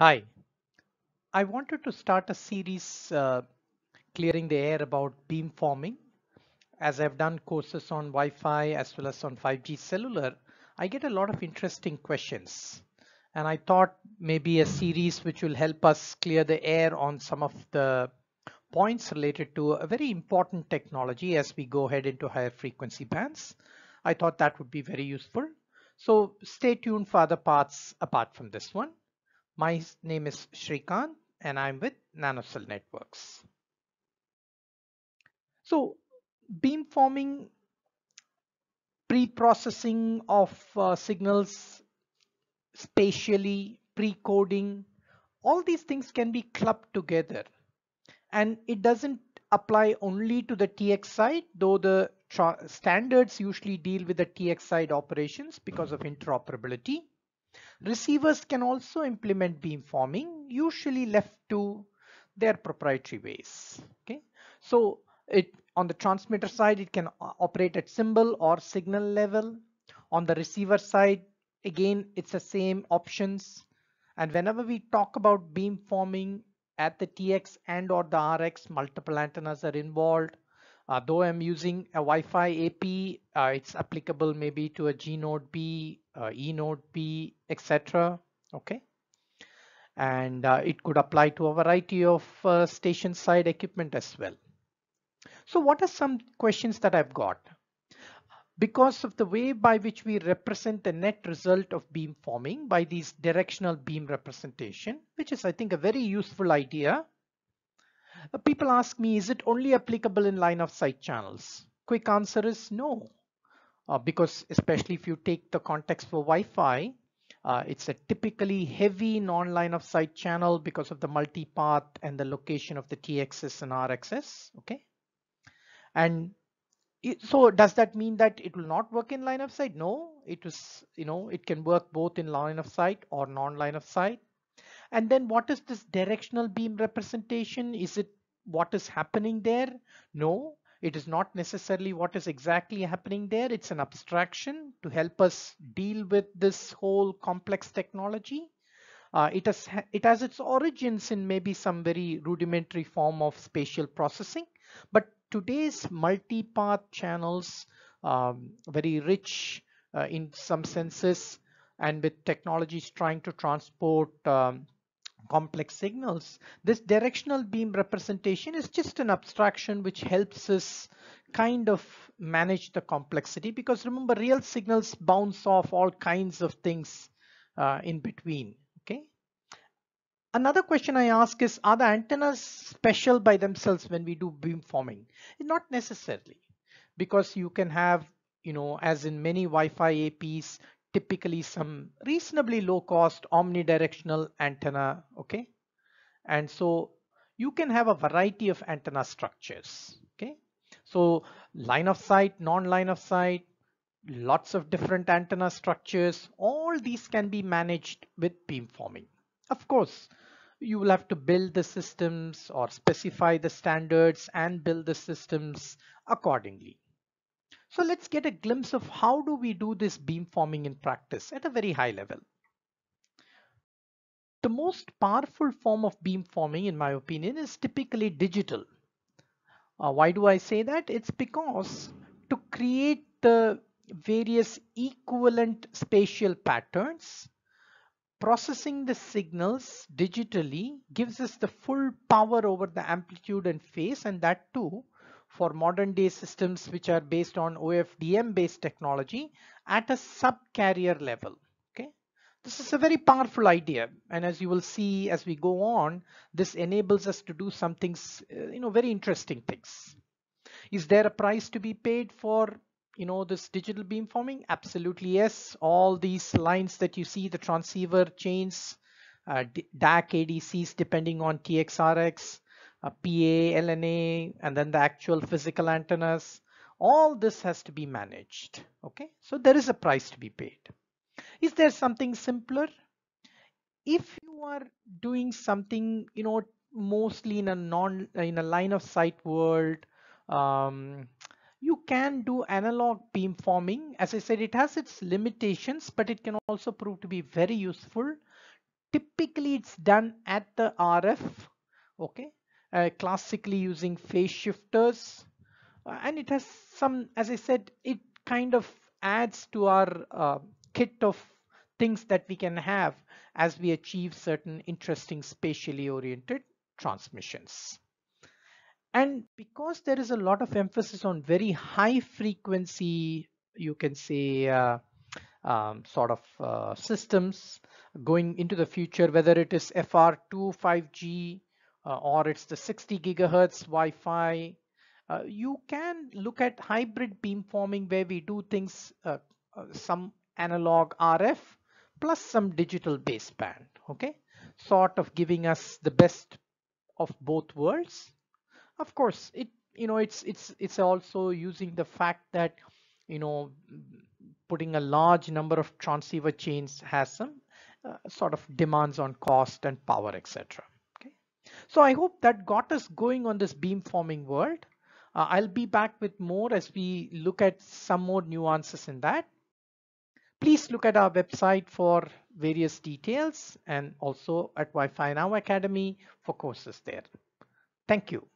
Hi, I wanted to start a series uh, clearing the air about beamforming. As I've done courses on Wi-Fi as well as on 5G cellular, I get a lot of interesting questions. And I thought maybe a series which will help us clear the air on some of the points related to a very important technology as we go ahead into higher frequency bands. I thought that would be very useful. So stay tuned for other parts apart from this one. My name is Srikanth and I'm with NanoCell Networks. So beamforming pre-processing of uh, signals spatially, pre-coding, all these things can be clubbed together. And it doesn't apply only to the TX side, though the standards usually deal with the TX side operations because of interoperability. Receivers can also implement beamforming, usually left to their proprietary ways. Okay, so it on the transmitter side, it can operate at symbol or signal level. On the receiver side, again, it's the same options. And whenever we talk about beamforming at the TX and or the RX, multiple antennas are involved. Uh, though I'm using a Wi-Fi AP, uh, it's applicable maybe to a gNodeB, uh, E node B, etc. Okay, and uh, it could apply to a variety of uh, station side equipment as well. So what are some questions that I've got? Because of the way by which we represent the net result of beam forming by these directional beam representation, which is I think a very useful idea people ask me, is it only applicable in line of sight channels? Quick answer is no. Uh, because especially if you take the context for Wi-Fi, uh, it's a typically heavy non-line of sight channel because of the multipath and the location of the TXS and RXS. Okay. And it, so does that mean that it will not work in line of sight? No, it was, you know, it can work both in line of sight or non-line of sight. And then what is this directional beam representation? Is it what is happening there? No, it is not necessarily what is exactly happening there. It's an abstraction to help us deal with this whole complex technology. Uh, it, has, it has its origins in maybe some very rudimentary form of spatial processing. But today's multi-path channels, um, very rich uh, in some senses, and with technologies trying to transport um, complex signals. This directional beam representation is just an abstraction which helps us kind of manage the complexity because remember real signals bounce off all kinds of things uh, in between. Okay. Another question I ask is, are the antennas special by themselves when we do beam forming? Not necessarily, because you can have, you know, as in many Wi-Fi APs, typically some reasonably low cost omnidirectional antenna okay? And so you can have a variety of antenna structures okay? So line of sight non-line of sight lots of different antenna structures all these can be managed with beamforming. Of course you will have to build the systems or specify the standards and build the systems accordingly so let's get a glimpse of how do we do this beamforming in practice at a very high level. The most powerful form of beamforming, in my opinion, is typically digital. Uh, why do I say that? It's because to create the various equivalent spatial patterns, processing the signals digitally gives us the full power over the amplitude and phase and that too for modern day systems which are based on OFDM based technology at a sub-carrier level. Okay, This is a very powerful idea and as you will see as we go on, this enables us to do some things, uh, you know, very interesting things. Is there a price to be paid for you know this digital beamforming? Absolutely yes. All these lines that you see, the transceiver chains, uh, DAC ADCs depending on TXRX, a PA, LNA, and then the actual physical antennas. All this has to be managed. Okay, so there is a price to be paid. Is there something simpler? If you are doing something, you know, mostly in a non in a line of sight world, um, you can do analog beamforming. As I said, it has its limitations, but it can also prove to be very useful typically it's done at the RF, okay, classically using phase shifters. Uh, and it has some, as I said, it kind of adds to our uh, kit of things that we can have as we achieve certain interesting spatially oriented transmissions. And because there is a lot of emphasis on very high frequency, you can say, uh, um, sort of uh, systems going into the future, whether it is FR2 5G uh, or it's the 60 gigahertz Wi-Fi, uh, you can look at hybrid beamforming where we do things, uh, uh, some analog RF plus some digital baseband, okay? Sort of giving us the best of both worlds. Of course, it you know it's it's it's also using the fact that you know putting a large number of transceiver chains has some uh, sort of demands on cost and power, etc. So I hope that got us going on this beamforming world. Uh, I'll be back with more as we look at some more nuances in that. Please look at our website for various details and also at Wi-Fi Now Academy for courses there. Thank you.